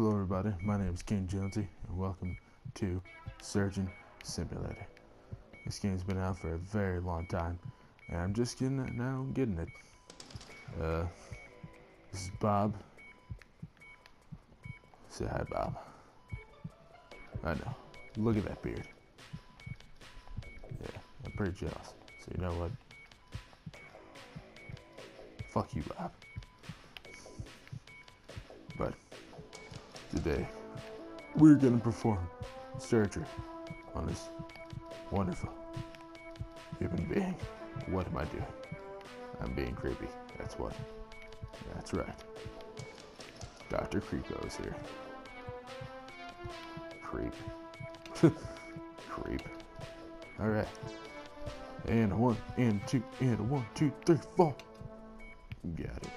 Hello, everybody. My name is King Jonesy, and welcome to Surgeon Simulator. This game's been out for a very long time, and I'm just getting it now. I'm getting it. Uh, this is Bob. Say hi, Bob. I know. Look at that beard. Yeah, I'm pretty jealous. So you know what? Fuck you, Bob. Today, we're gonna perform surgery on this wonderful human being. What am I doing? I'm being creepy. That's what. That's right. Dr. Creepo is here. Creep. Creep. Alright. And one, and two, and one, two, three, four. Got it.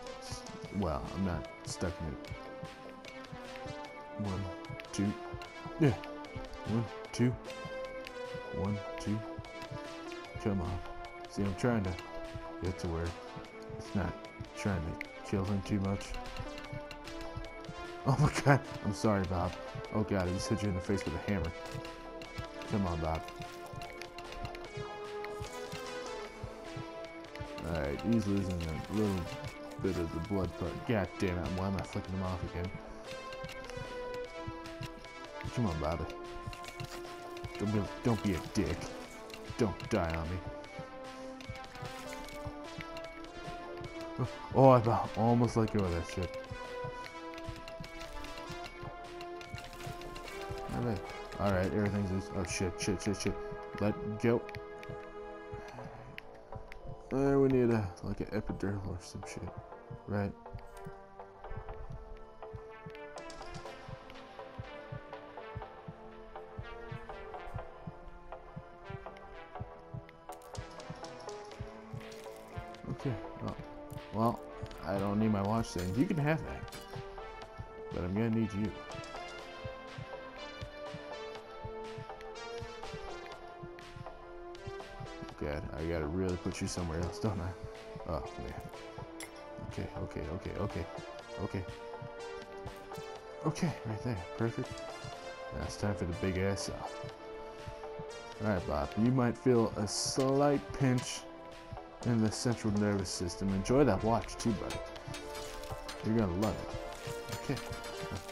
Well, I'm not stuck in it. One, two, yeah. One, two, one, two. Come on. See, I'm trying to get to where it's not trying to kill him too much. Oh my god. I'm sorry, Bob. Oh god, I just hit you in the face with a hammer. Come on, Bob. Alright, he's losing a little bit of the blood part. God damn it, why am I flicking him off again? Come on, Bobby. Don't be, don't be a dick. Don't die on me. Oh, I almost let go of that shit. Alright, everything's loose. Oh shit, shit, shit, shit. Let go. Uh, we need a like an epidural or some shit. Right. Okay. Well, I don't need my watch then. You can have that. But I'm gonna need you. God, I gotta really put you somewhere else, don't I? Oh, man. Okay, okay, okay, okay, okay. Okay, right there. Perfect. Now it's time for the big ass off. Alright, Bob. You might feel a slight pinch in the central nervous system. Enjoy that watch, too, buddy. You're gonna love it. Okay.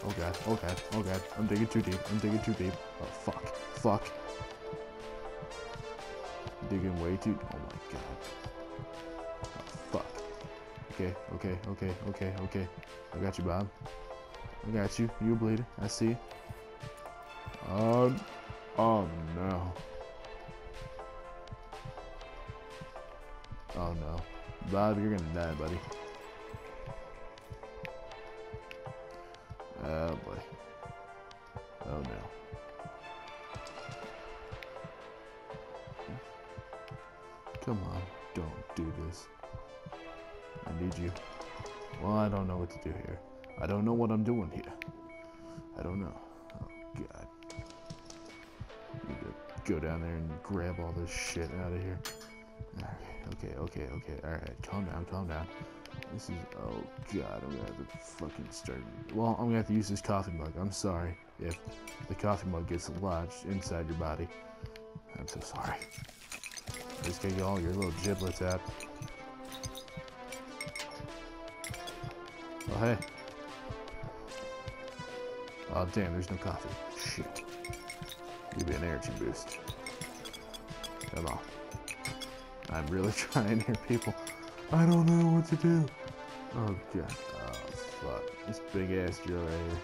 Oh, God. Oh, God. Oh, God. I'm digging too deep. I'm digging too deep. Oh, fuck. Fuck digging way too. Oh my god. Oh, fuck. Okay, okay, okay, okay, okay. I got you, Bob. I got you. You bleeding. I see. Oh, oh no. Oh no. Bob, you're gonna die, buddy. Oh boy. Oh no. Come on, don't do this. I need you. Well, I don't know what to do here. I don't know what I'm doing here. I don't know. Oh, God. Need to go down there and grab all this shit out of here. Okay, okay, okay, okay. Alright, calm down, calm down. This is, oh god, I'm gonna have to fucking start. Well, I'm gonna have to use this coffee mug. I'm sorry if the coffee mug gets lodged inside your body. I'm so sorry. Just get all your little giblets out. Oh, hey. Oh, damn, there's no coffee. Shit. Give me an energy boost. Come on. I'm really trying here, people. I don't know what to do. Oh, God. Oh, fuck. This big ass drill right here.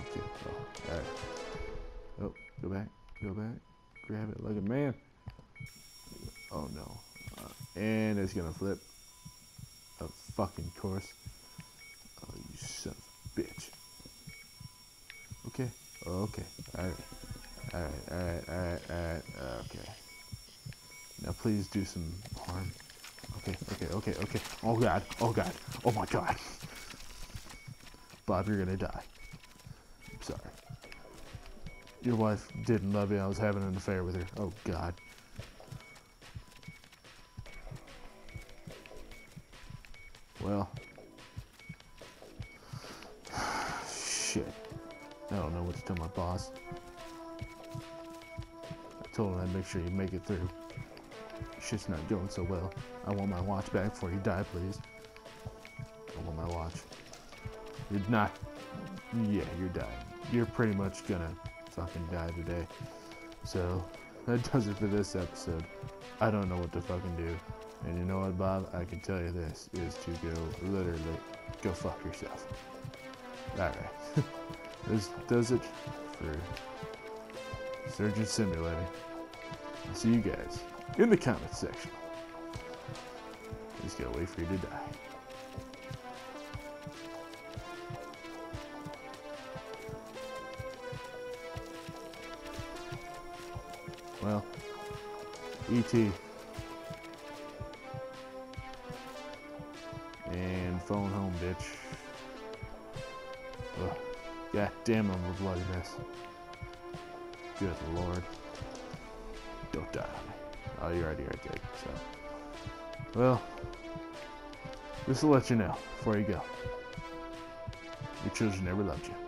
Okay. Oh, alright. Oh, go back. Go back. Grab it like a man. Oh no. Uh, and it's gonna flip. Of fucking course. Oh, you son of a bitch. Okay. Okay. Alright. Alright, alright, alright, alright. Okay. Now please do some harm. Okay, okay, okay, okay. Oh god, oh god, oh my god. Bob, you're gonna die. I'm sorry. Your wife didn't love you. I was having an affair with her. Oh god. Well, Shit. I don't know what to tell my boss. I told him I'd make sure you make it through. Shit's not going so well. I want my watch back before you die, please. I want my watch. You're not. Yeah, you're dying. You're pretty much gonna fucking die today. So, that does it for this episode. I don't know what to fucking do. And you know what, Bob? I can tell you this is to go literally go fuck yourself. Alright. this does it for Surgeon Simulator. See you guys in the comment section. Just gotta wait for you to die. Well, E.T. And phone home, bitch. Ugh. God damn, I'm a bloody mess. Good lord. Don't die. Oh, you already are dead, so. Well, this will let you know before you go. Your children never loved you.